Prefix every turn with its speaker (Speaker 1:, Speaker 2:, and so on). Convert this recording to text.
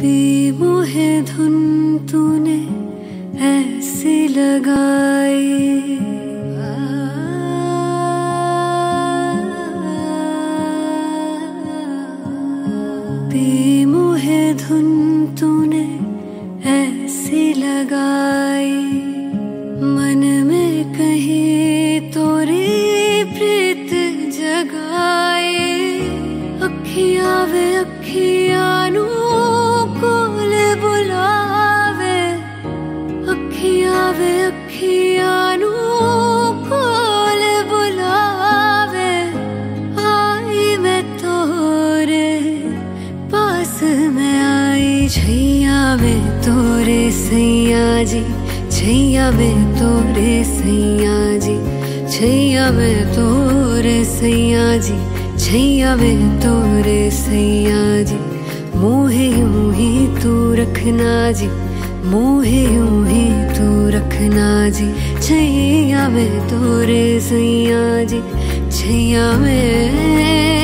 Speaker 1: P मोहे धुन तूने ऐसी लगाई पी मोहे धुन तूने ऐसी लगाई मन में कहीं तोरी प्रीत जगाए। अखियाँ वे अखियाँ में तोरे सैया जी, छैया में तोरे सैया जी, छैया में तोरे सैया जी, छैया में तोरे सैया जी। मोहे यूँ ही तू रखना जी, मोहे यूँ ही तू रखना जी, छैया में तोरे सैया जी, छैया तोरे